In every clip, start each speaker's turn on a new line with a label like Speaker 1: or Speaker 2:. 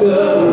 Speaker 1: Danke.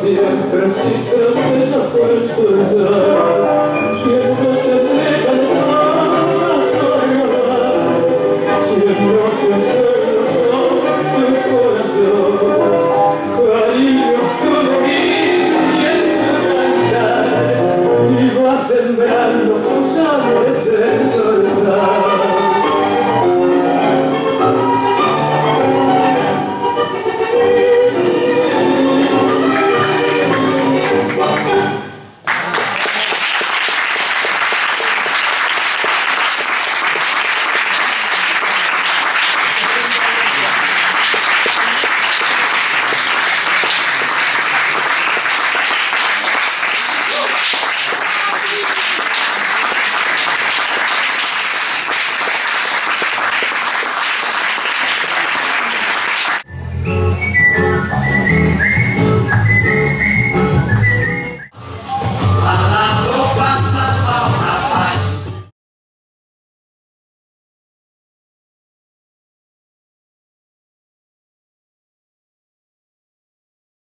Speaker 1: siempre, siempre me la puedes.